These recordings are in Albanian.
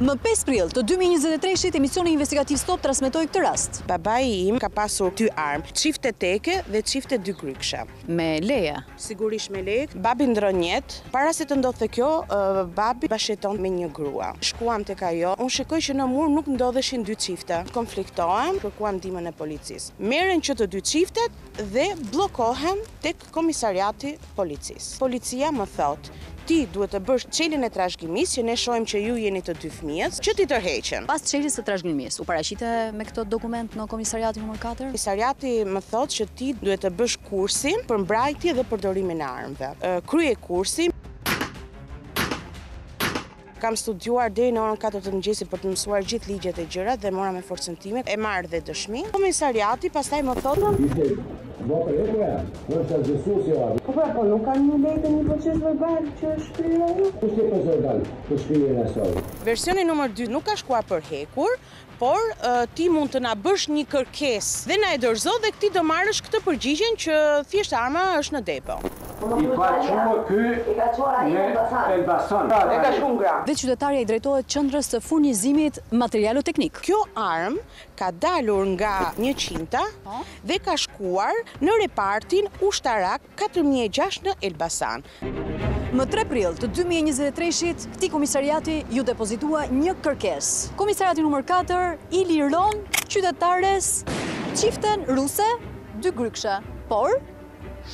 Më 5 prill të 2023-shit, emisioni investigativ Stop transmetoi këtë rast. Babai im ka pasur dy armë, çifte teke dhe çifte dy grykshe. Me leje? Sigurisht me leje. Babi ndërron jetë. Para se të ndodhte kjo, babi bashkëjeton me një grua. Shkuam tek ajo. Unë shikoj që në mur nuk ndodheshin dy çifte. Konfliktuam, kërkuam ndihmën e policisë. Merren që të dy çiftet dhe bllokohen tek Komisariati i policisë. Policia më thotë, Ti duhet të bësh çeljen e trashëgimisë që ne shohim që ju jeni të dy fëmijët, që t'i tërheqen. Pas çeljes së trashëgimisë, u paraqite me këto dokumente në komisariatin numër katër? Komisariati më thotë që ti duhet të bësh kursin për mbajtje dhe përdorimin e armëve. Kryeje kursin. Kam studiuar deri në orën katër të mëngjesit për të mësuar gjithë ligjet e gjërat dhe mora me forcën time, e marr dhe dëshminë. Komisariati pastaj më thotë. Ishte motër e trea, unë është gjësus jo adhë. Po pra, po nuk ka një letër e një proces verbal që është shkrirë ajo? Kush të e proces verbal të shkrirë e nësojë? Versioni numër dy nuk ka shkuar për hekur, Por ti mund të na bësh një kërkesë dhe na e dorëzo dhe ti do marrësh këtë përgjigjen që thjesht arma është në depo. I pa çuar ky në Elbasan. E ka shum gra. Dhe qytetarja i drejtohet Qendrës së Furnizimit Materialo-Teknik. Kjo armë ka dalur nga njëqindta dhe ka shkuar në repartin ushtarak Katër mijë e gjashtë në Elbasan. Më tre prill të dy mijë e njëzet e treshit, këtij komisariati iu depozitua një kërkesë. Komisariati numër katër i liron qytetares çiften ruse dy grykshe, por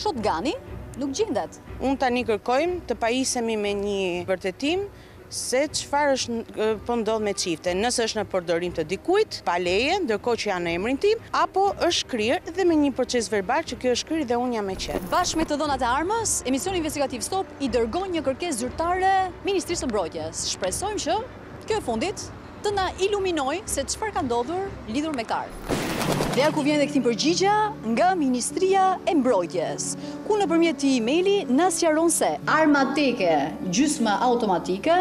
shotgani nuk gjendet. Unë tani kërkojmë të pajisemi me një vërtetim se çfarë është, po ndodh me çiftet, nëse është në përdorim të dikujt, pa leje, ndërkohë që janë në emrin tim, apo është shkrirë dhe me një proces verbal që kjo është shkrirë dhe unë jam e qetë. Bashkë me të dhënat e armës, emisioni investigativ Stop i dërgon një kërkesë zyrtare Ministrisë së Mbrojtjes. Shpresojmë që kjo e fundit të na iluminojë se çfarë ka ndodhur lidhur me Kar. Dhe ja ku vjen dhe kthim përgjigja nga Ministria e Mbrojtjes, ku nëpërmjet këtij emaili na sqaron se. Arma teke gjysmë automatike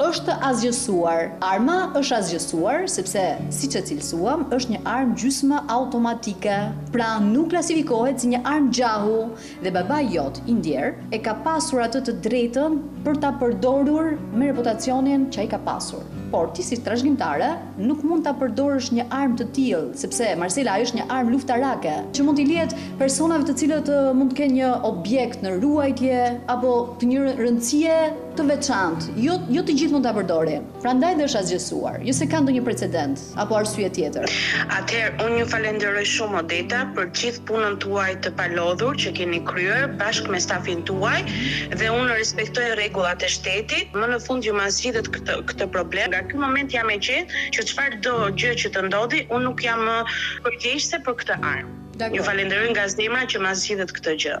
është asgjësuar. Arma është asgjësuar sepse, siç e cilësuam, është një armë gjysmë automatike, pra nuk klasifikohet si një armë gjahu, Dhe babai jot i ndjerë e ka pasur atë të drejtën për ta përdorur me reputacionin që ai ka pasur. Por ti si trashëgimtare nuk mund ta përdorësh një armë të tillë, sepse Marsela është një armë luftarake, që mund t'i lihet personave të cilët mund të kenë një objekt në ruajtje apo të një rëndësie të veçantë. Jo, jo të gjithë mund ta përdorin. Prandaj dhe është asgjësuar, jo se ka ndonjë precedent apo arsye tjetër. Atëherë unë ju falenderoj shumë Odeta për gjithë punën tuaj të palodhur që keni kryer bashkë me stafin tuaj dhe unë respektoj rregullat e shtetit, më në fund ju ma zgjidhët këtë këtë problem, nga ky moment jam e qetë që çfarëdo gjë që të ndodhi unë nuk jam më përgjegjëse për këtë armë. Ju falenderoj nga zemra që ma zgjidhët këtë gjë.